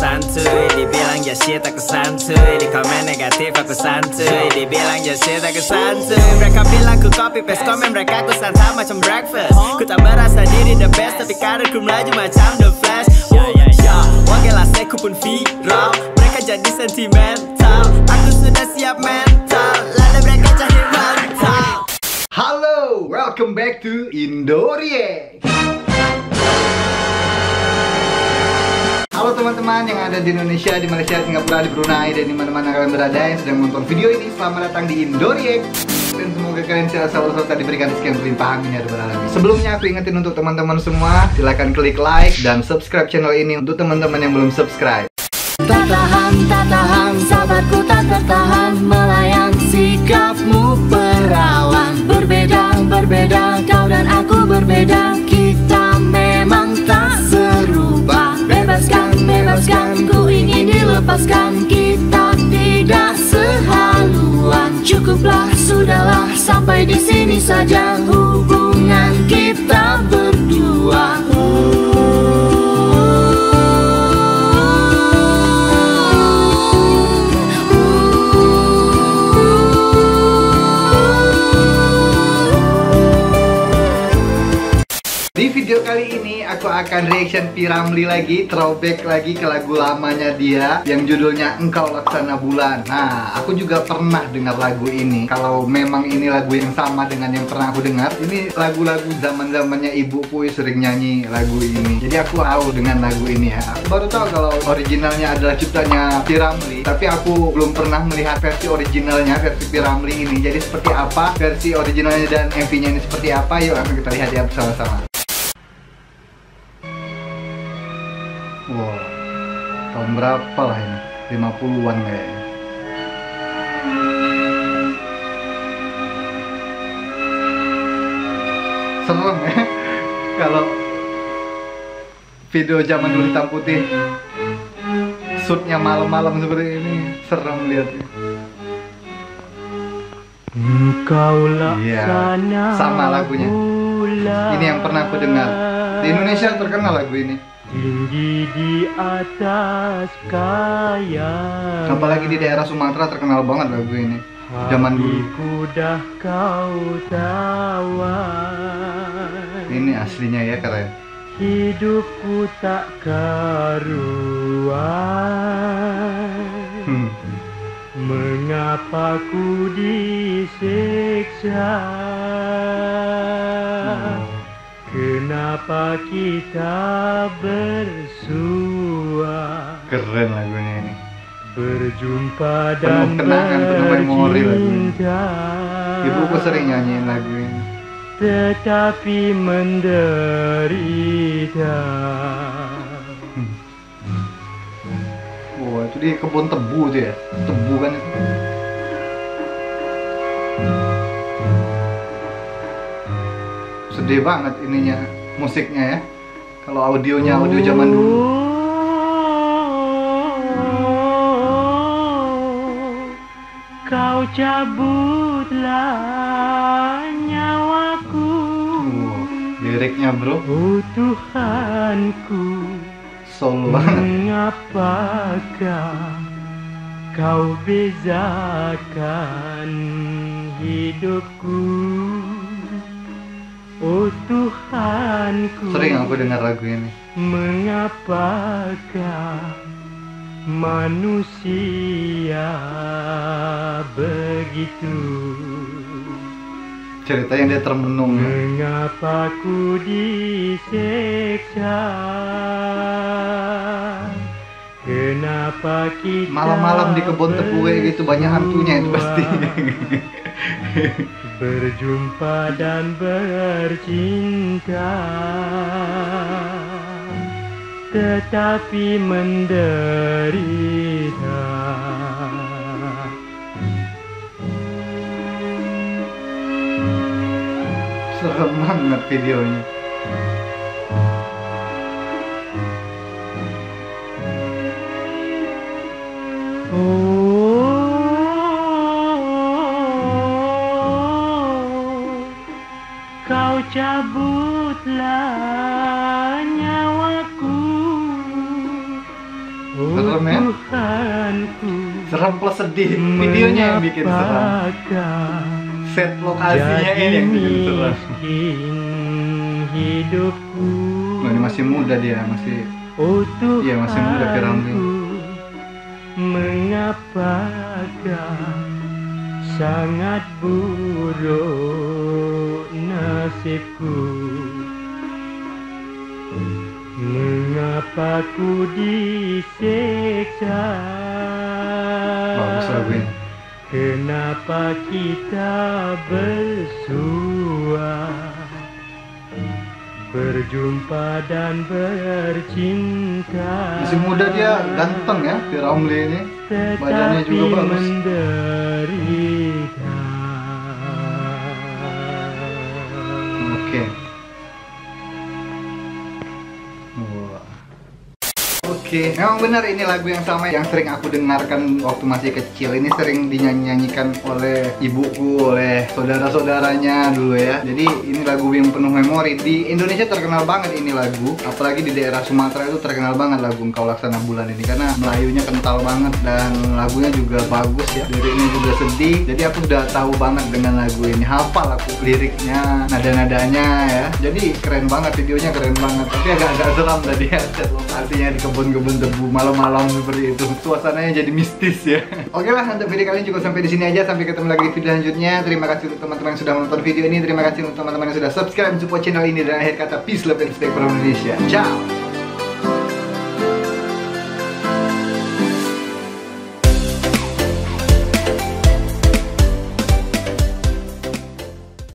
santuy. Dibilang ya shit aku santuy. Di komen negatif aku santuy. Dibilang ya shit aku santuy. Mereka bilang ku copy paste komen mereka ku santap macam breakfast. Ku tak berasa diri the best Tapi karirku melaju macam the flash. Ya ya ya. Wakil ku pun viral. Mereka jadi sentimental. Aku sudah siap mental. Lada mereka cari mental. Halo, welcome back to Indorie. Halo teman-teman yang ada di Indonesia, di Malaysia, Singapura, di Brunei, dan di mana-mana kalian berada yang sedang menonton video ini. Selamat datang di Indorie. Dan semoga kalian selalu serta diberikan sekian berlimpahan ini ada Sebelumnya aku ingetin untuk teman-teman semua, silahkan klik like dan subscribe channel ini untuk teman-teman yang belum subscribe. Tak tahan, tak tahan, sahabatku tak tertahan sampai di sini saja aku akan reaction Piramli lagi, throwback lagi ke lagu lamanya dia yang judulnya Engkau Laksana Bulan. Nah, aku juga pernah dengar lagu ini. Kalau memang ini lagu yang sama dengan yang pernah aku dengar, ini lagu-lagu zaman-zamannya ibuku yang sering nyanyi lagu ini. Jadi aku tahu dengan lagu ini ya. Aku baru tahu kalau originalnya adalah ciptanya Piramli, tapi aku belum pernah melihat versi originalnya, versi Piramli ini. Jadi seperti apa versi originalnya dan MV-nya ini seperti apa? Yuk langsung kita lihat ya bersama-sama. Tahun berapa lah ini? 50-an kayaknya. Serem ya kalau video zaman dulu hitam putih shootnya malam-malam seperti ini serem lihatnya. Engkau Iya, laksana sama lagunya. Ini yang pernah aku dengar. Di Indonesia terkenal lagu ini. Tinggi di atas kaya Apalagi di daerah Sumatera terkenal banget lagu ini. Zaman dulu. Dah kau tawan Ini aslinya ya keren. Hidupku tak karuan Hmm. Mengapa ku disiksa Kenapa kita bersua Keren lagunya ini. Berjumpa Penuh dan kenangan, penuh memori lagu ini. bercinta Ibuku sering nyanyiin lagu ini. Tetapi menderita Wah, itu di kebun tebu tuh ya. Tebu kan itu. Sedih banget ininya musiknya ya. Kalau audionya audio zaman dulu. Kau cabutlah nyawaku liriknya bro, Oh Tuhanku banget. Mengapakah kau bezakan hidupku Oh Tuhanku Sering aku dengar lagu ini. Mengapakah manusia begitu Ceritanya dia termenung ya. Mengapa ku disiksa Kenapa kita Malam-malam di kebun kayak gitu banyak hantunya itu pasti. Berjumpa dan bercinta Tetapi menderita Serem banget videonya. Oh, cabutlah nyawaku Serem ya? Tuhanku Serem plus sedih. Videonya yang bikin serem. Set lokasinya ini yang bikin serem. hidupku Nah, ini masih muda dia, masih Oh Iya, masih muda Piramli. Mengapakah sangat buruk nasibku Mengapa ku disiksa. Kenapa kita bersua Berjumpa dan bercinta Masih muda dia, ganteng ya, Piramli ini. Badannya juga bagus. menderita Oke, memang benar ini lagu yang sama yang sering aku dengarkan waktu masih kecil. Ini sering dinyanyikan oleh ibuku, oleh saudara-saudaranya dulu ya. Jadi ini lagu yang penuh memori. Di Indonesia terkenal banget ini lagu, apalagi di daerah Sumatera itu terkenal banget lagu Engkau Laksana Bulan ini karena Melayunya kental banget dan lagunya juga bagus ya. Liriknya juga sedih. Jadi aku sudah tahu banget dengan lagu ini. Hafal aku liriknya, nada-nadanya ya. Jadi keren banget videonya keren banget. Tapi agak-agak seram tadi ya. Lokasinya di kebun-kebun debu malam-malam seperti itu. Suasananya jadi mistis ya. Oke lah, untuk video kali ini cukup sampai di sini aja. Sampai ketemu lagi di video selanjutnya. Terima kasih untuk teman-teman yang sudah menonton video ini. Terima kasih untuk teman-teman yang sudah subscribe support channel ini dan akhir kata peace love and respect from Indonesia. Ciao.